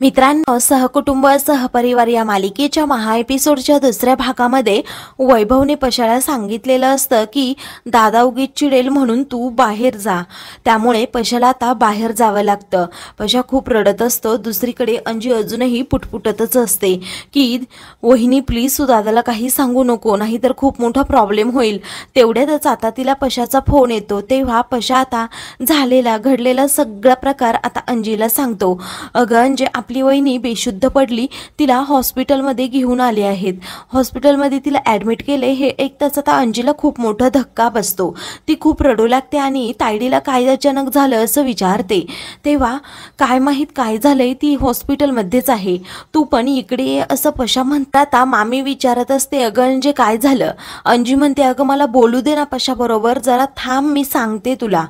मित्रांनो सहकुटुंब सहपरिवार या मालिकेच्या महा एपिसोडच्या दुसऱ्या भागामध्ये वैभवने पशाला सांगितलेलं असतं की दादा उगीत चिडेल म्हणून तू बाहेर जा. त्यामुळे पशाला आता बाहेर जावं लागतं. पशा खूप रडत असतो. दुसरीकडे अंजी अजूनही पुटपुटतच असते की वहिनी प्लीज तू दादाला काही सांगू नको नाहीतर खूप मोठा प्रॉब्लेम होईल. तेवढ्यातच आता तिला पशाचा फोन येतो. तेव्हा पशा आता झालेला घडलेला सगळा प्रकार आता अंजीला सांगतो. अगं अंजे आपली वहिनी बेशुद्ध पडली तिला हॉस्पिटलमध्ये घेऊन आले आहेत. हॉस्पिटलमध्ये तिला ॲडमिट केले हे एक तास आता अंजीला खूप मोठा धक्का बसतो. ती खूप रडू लागते आणि तायडीला काय अचानक झालं असं विचारते. तेव्हा काय माहीत काय झालंय ती हॉस्पिटलमध्येच आहे. तू पण इकडे ये असं पशा म्हणतात. आता मामी विचारत असते अगं अंजे काय झालं? अंजी म्हणते अगं मला बोलू दे ना पशाबरोबर जरा थांब मी सांगते तुला.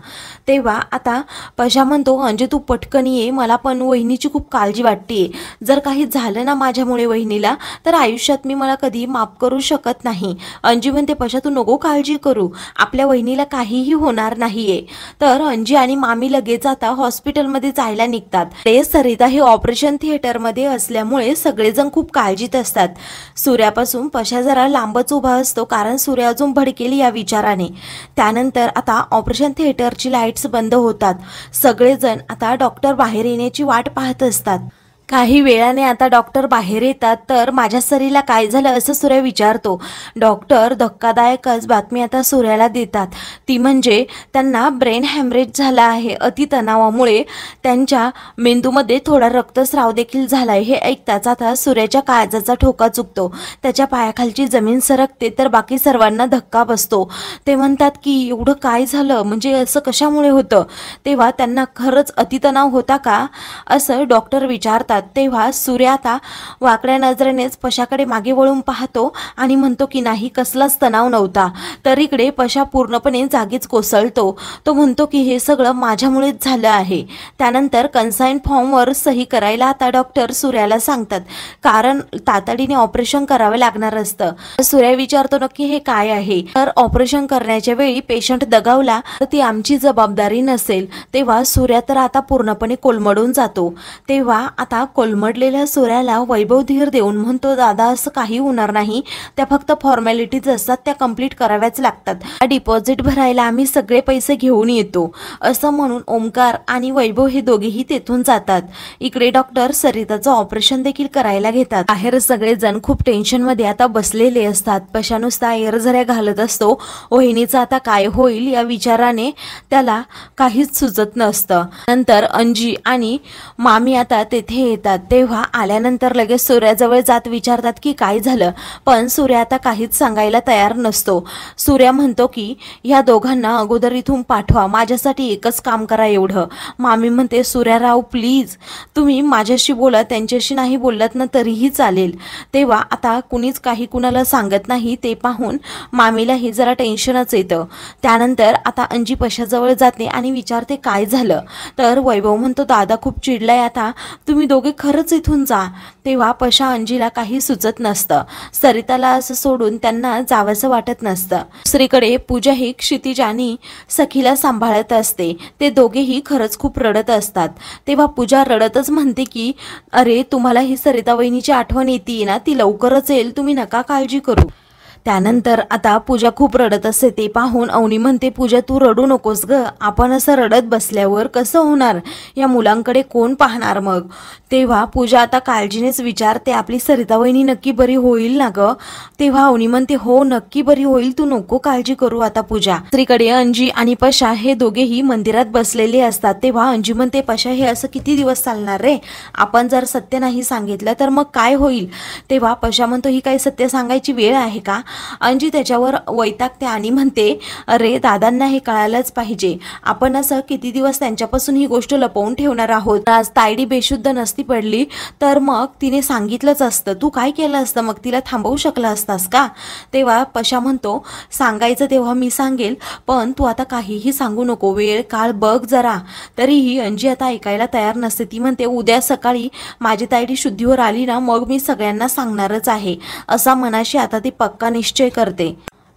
तेव्हा आता पशा म्हणतो अंजे तू पटकन ये मला पण वहिनीची खूप काळजी वाटते जर काही झालं ना माझ्यामुळे वहिनीला तर आयुष्यात मी मला कधी माफ करू शकत नाही. अंजी म्हणते पशा तू नको काळजी करू. आपल्या वहिनीला काहीही होणार नाहीये. तर अंजी आणि मामी लगेच आता हॉस्पिटलमध्ये जायला निघतात. ते सरिता हे ऑपरेशन थिएटरमध्ये असल्यामुळे सगळेजण खूप काळजीत असतात. सूर्यापासून पशा जरा लांबच उभा असतो कारण सूर्य अजून भडकेल या विचाराने. त्यानंतर आता ऑपरेशन थिएटरची लाईट्स बंद होतात. सगळेजण आता डॉक्टर बाहेर येण्याची वाट पाहत असतात. काही वेळाने आता डॉक्टर बाहेर येतात तर माझ्या सरीला काय झालं असं सूर्य विचारतो. डॉक्टर धक्कादायकच बातमी आता सूर्याला देतात. ती म्हणजे त्यांना ब्रेन हॅमरेज झाला आहे. अतितणावामुळे त्यांच्या मेंदूमध्ये थोडा रक्तस्राव देखील झाला आहे हे ऐकताच आता सूर्याच्या काळजाचा ठोका चुकतो. त्याच्या पायाखालची जमीन सरकते तर बाकी सर्वांना धक्का बसतो. ते म्हणतात की एवढं काय झालं? म्हणजे असं कशामुळे होतं? तेव्हा त्यांना खरंच अतितणाव होता का? असं डॉक्टर विचारतात. तेव्हा सूर्य आता वाकड्या नजरेनेच पशाकडे मागे वळून पाहतो आणि म्हणतो की नाही कसलाच तणाव नव्हता. तर इकडे पशा पूर्णपणे जागीच कोसळतो. तो म्हणतो की हे सगळं माझ्यामुळेच झालं आहे. त्यानंतर कन्साईन फॉर्मवर सही करायला आता डॉक्टर सूर्याला सांगतात. कारण तातडीने ऑपरेशन करावं लागणार असतं. सूर्या विचारतो नक्की हे काय आहे? तर ऑपरेशन करण्याच्या वेळी पेशंट दगावला तर ती आमची जबाबदारी नसेल. तेव्हा सूर्या तर आता पूर्णपणे कोलमडून जातो. तेव्हा आता कोलमडलेल्या सोऱ्याला वैभव धीर देऊन म्हणतो दादा असं काही होणार नाही. त्या फक्त फॉर्मॅलिटीज असतात त्या कंप्लीट कराव्याच लागतात. डिपॉझिट भरायला आम्ही सगळे पैसे घेऊन येतो. असं म्हणून ओमकार आणि वैभव हे दोघेही तेथून जातात. इकडे डॉक्टर सरिताचं ऑपरेशन देखील करायला घेतात. बाहेर सगळेजण खूप टेन्शनमध्ये आता बसलेले असतात. पशानुसता एरझऱ्या घालत असतो. वहिनीचं आता काय होईल? या विचाराने त्याला काहीच सुचत नसतं. नंतर अंजी आणि मामी आता तेथे येतात. तेव्हा आल्यानंतर लगेच सूर्याजवळ जात विचारतात की काय झालं? पण सूर्य आता काहीच सांगायला तयार नसतो. सूर्या म्हणतो की ह्या दोघांना अगोदर इथून पाठवा. माझ्यासाठी एकच काम करा एवढं. मामी म्हणते सूर्याराव प्लीज. तुम्ही माझ्याशी बोला. त्यांच्याशी नाही बोललात ना तरीही चालेल. तेव्हा आता कुणीच काही कुणाला सांगत नाही. ते पाहून मामीलाही जरा टेन्शनच येतं. त्यानंतर आता अंजी पशाजवळ जाते आणि विचारते काय झालं? तर वैभव म्हणतो दादा खूप चिडलाय आता. तुम्ही दोघे खरंच इथून जा. तेव्हा पशा अंजीला काही सुचत नसतं. सरिताला असं सोडून त्यांना जावंसं वाटत नसतं. दुसरीकडे पूजा ही क्षितिजानी सखीला सांभाळत असते. ते दोघेही खरंच खूप रडत असतात. तेव्हा पूजा रडतच म्हणते की अरे तुम्हाला ही सरिता वहिनीची आठवण येते ना? ती लवकरच येईल. तुम्ही नका काळजी करू. त्यानंतर आता पूजा खूप रडत असते. ते पाहून अवनी म्हणते पूजा तू रडू नकोस ग. आपण असं रडत बसल्यावर कसं होणार? या मुलांकडे कोण पाहणार मग? तेव्हा पूजा आता काळजीनेच विचारते आपली सरिता वहिनी नक्की बरी होईल ना ग? तेव्हा अवनी म्हणते हो नक्की बरी होईल. तू नको काळजी करू आता पूजा. दुसरीकडे अंजी आणि पशा हे दोघेही मंदिरात बसलेले असतात. तेव्हा अंजी म्हणते पशा हे असं किती दिवस चालणार रे? आपण जर सत्य नाही सांगितलं तर मग काय होईल? तेव्हा पशा म्हणतो ही काही सत्य सांगायची वेळ आहे का? अंजी त्याच्यावर वैतागते आणि म्हणते अरे दादांना हे कळायलाच पाहिजे. आपण असं किती दिवस त्यांच्यापासून ही गोष्ट लपवून ठेवणार आहोत? आज तायडी बेशुद्ध नसती पडली तर मग तिने सांगितलंच असतं. तू काय केलं असतं? मग तिला थांबवू शकला असतास का? तेव्हा पशा म्हणतो सांगायचं तेव्हा मी सांगेल पण तू आता काहीही सांगू नको. वेळ काळ बघ जरा. तरीही अंजी आता ऐकायला तयार नसते. ती म्हणते उद्या सकाळी माझी तायडी शुद्धीवर आली ना मग मी सगळ्यांना सांगणारच आहे. असा मनाशी आता ती पक्का निश्चित निश्चय करते.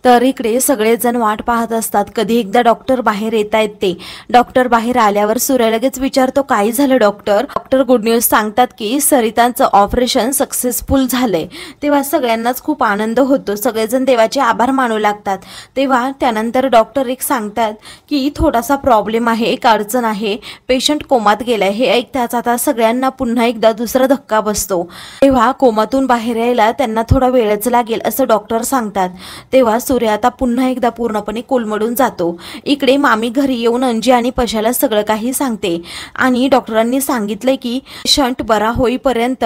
तर इकडे सगळेजण वाट पाहत असतात. कधी एकदा डॉक्टर बाहेर येत आहेत ते. डॉक्टर बाहेर आल्यावर सूर्य लगेच विचारतो काय झालं डॉक्टर? डॉक्टर गुड न्यूज सांगतात की सरितांचं ऑपरेशन सक्सेसफुल झालंय. तेव्हा सगळ्यांनाच खूप आनंद होतो. सगळेजण देवाचे आभार मानू लागतात. तेव्हा त्यानंतर डॉक्टर एक सांगतात की थोडासा प्रॉब्लेम आहे एक अडचण आहे. पेशंट कोमात गेलाय. हे ऐकताच आता सगळ्यांना पुन्हा एकदा दुसरा धक्का बसतो. तेव्हा कोमातून बाहेर यायला त्यांना थोडा वेळच लागेल असं डॉक्टर सांगतात. तेव्हा सूर्य आता पुन्हा एकदा पूर्णपणे कोलमडून जातो. इकडे मामी घरी येऊन अंजी आणि पशाला सगळं काही सांगते. आणि डॉक्टरांनी सांगितलंय की शंट बरा होईपर्यंत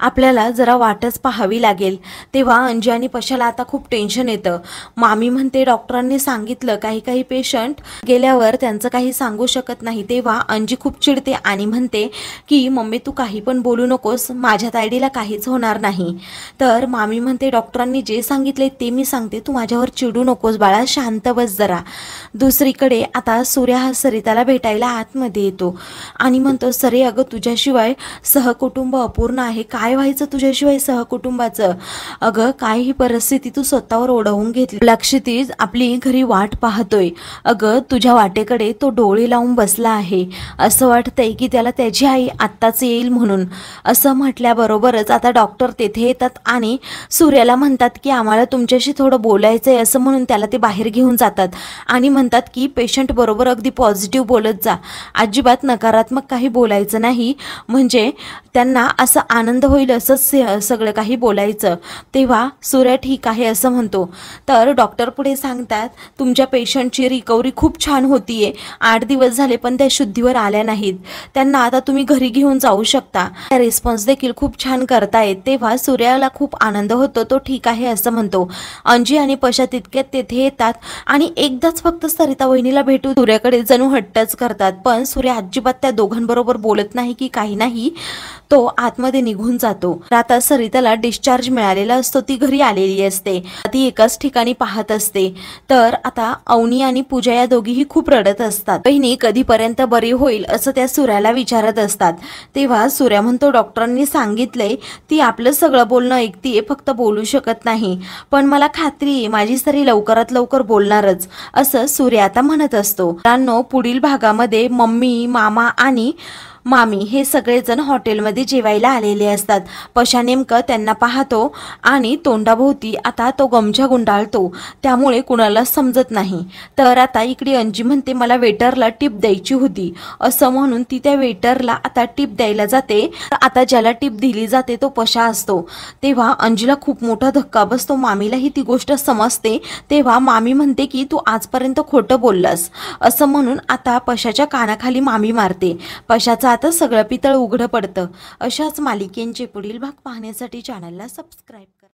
आपल्याला जरा वाटच पाहावी लागेल. तेव्हा अंजी आणि पशाला आता खूप टेन्शन येतं. मामी म्हणते डॉक्टरांनी सांगितलं काही काही पेशंट गेल्यावर त्यांचं काही सांगू शकत नाही. तेव्हा अंजी खूप चिडते आणि म्हणते की मम्मी तू काही पण बोलू नकोस. माझ्या तायडीला काहीच होणार नाही. तर मामी म्हणते डॉक्टरांनी जे सांगितले ते मी सांगते. तू माझ्यावर चिडू नकोस बाळा शांत बस जरा. दुसरीकडे आता सूर्या हा सरिताला भेटायला आतमध्ये येतो. आणि म्हणतो सरे अगं तुझ्याशिवाय सहकुटुंब अपूर्ण आहे. काय व्हायचं तुझ्याशिवाय सहकुटुंबाचं? अगं काय ही परिस्थिती तू स्वतःवर ओढवून घेतली. लक्षितीज आपली घरी वाट पाहतोय. अगं तुझ्या वाटेकडे तो डोळे लावून बसला आहे. असं वाटतंय की त्याला त्याची आई आत्ताच येईल म्हणून. असं म्हटल्याबरोबरच आता डॉक्टर तेथे येतात आणि सूर्याला म्हणतात की आम्हाला तुमच्याशी थोडं बोलायचं आहे असं म्हणून त्याला ते बाहेर घेऊन जातात. आणि म्हणतात की पेशंट बरोबर अगदी पॉझिटिव्ह बोलत जा. अजिबात नकारात्मक काही बोलायचं नाही. म्हणजे त्यांना असं आनंद होईल असंच सगळं काही बोलायचं. तेव्हा सूर्य ठीक आहे असं म्हणतो. तर डॉक्टर पुढे सांगतात तुमच्या पेशंटची रिकव्हरी खूप छान होतीये. आठ दिवस झाले पण त्या शुद्धीवर आल्या नाहीत. त्यांना आता तुम्ही घरी घेऊन जाऊ शकता. रिस्पॉन्स देखील खूप छान करतायत. तेव्हा सूर्याला खूप आनंद होतो. तो ठीक आहे असं म्हणतो. अंजी आणि पशा तितक्यात तेथे येतात आणि एकदाच फक्त सरिता वहिनीला भेटू सूर्याकडे जणू हट्टच करतात. पण सूर्य अजिबात त्या दोघांबरोबर बोलत नाही की काही नाही तो आतमध्ये निघून जातो. आता सरिताला डिस्चार्ज मिळालेला असतो ती घरी आलेली असते. ती एकाच ठिकाणी पाहत असते. तर आता अवनी आणि पूजा या दोघीही खूप रडत असतात. बहिणी कधीपर्यंत बरी होईल असं त्या सूर्याला विचारत असतात. तेव्हा सूर्या म्हणतो डॉक्टरांनी सांगितलंय ती आपलं सगळं बोलणं ऐकतीये फक्त बोलू शकत नाही. पण मला खात्री आहे माझी तरी लवकरात लवकर बोलणारच असं सूर्य आता म्हणत असतो. मित्रांनो पुढील भागामध्ये मम्मी मामा आणि मामी हे सगळेजण हॉटेलमध्ये जेवायला आलेले असतात. पशा नेमकं त्यांना पाहतो आणि तोंडाभोवती आता तो गमछा गुंडाळतो. त्यामुळे कुणाला समजत नाही. तर आता इकडे अंजी म्हणते मला वेटरला टिप द्यायची होती. असं म्हणून ती त्या वेटरला आता टिप द्यायला जाते. आता ज्याला टिप दिली जाते तो पशा असतो. तेव्हा अंजीला खूप मोठा धक्का बसतो. मामीलाही ती गोष्ट समजते. तेव्हा मामी म्हणते की तू आजपर्यंत खोटं बोललास. असं म्हणून आता पशाच्या कानाखाली मामी मारते. पशाचा आता सगळं पितळ उघडं पडतं. अशाच मालिकेंचे पुढील भाग पाहण्यासाठी चॅनलला सबस्क्राईब